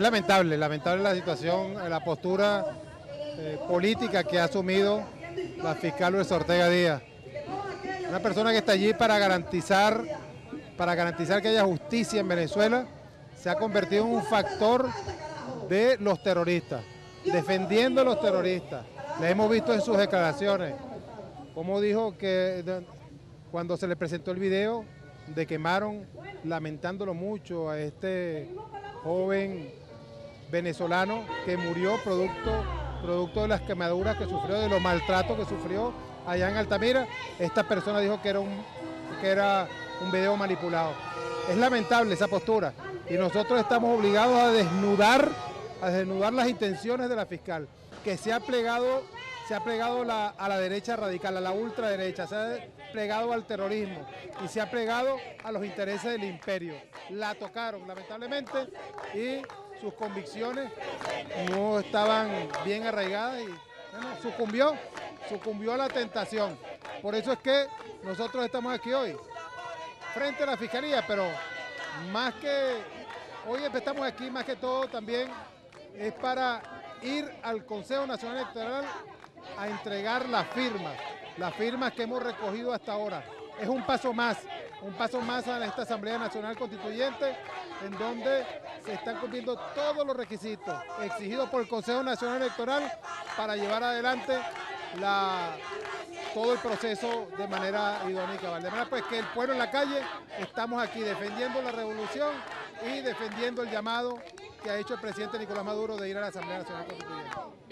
lamentable, lamentable la situación, la postura eh, política que ha asumido la fiscal Luis Ortega Díaz. Una persona que está allí para garantizar, para garantizar que haya justicia en Venezuela, se ha convertido en un factor de los terroristas, defendiendo a los terroristas. Le hemos visto en sus declaraciones, como dijo que cuando se le presentó el video de quemaron, lamentándolo mucho a este joven venezolano que murió producto, producto de las quemaduras que sufrió, de los maltratos que sufrió allá en Altamira. Esta persona dijo que era un, que era un video manipulado. Es lamentable esa postura y nosotros estamos obligados a desnudar, a desnudar las intenciones de la fiscal, que se ha plegado se ha plegado a la derecha radical, a la ultraderecha, se ha plegado al terrorismo y se ha plegado a los intereses del imperio. La tocaron, lamentablemente, y sus convicciones no estaban bien arraigadas y sucumbió, sucumbió a la tentación. Por eso es que nosotros estamos aquí hoy, frente a la Fiscalía, pero más que, hoy estamos aquí más que todo también es para ir al Consejo Nacional Electoral a entregar las firmas, las firmas que hemos recogido hasta ahora. Es un paso más, un paso más a esta Asamblea Nacional Constituyente, en donde se están cumpliendo todos los requisitos exigidos por el Consejo Nacional Electoral para llevar adelante la, todo el proceso de manera idónea. De manera pues que el pueblo en la calle, estamos aquí defendiendo la revolución y defendiendo el llamado que ha hecho el presidente Nicolás Maduro de ir a la Asamblea Nacional Constituyente.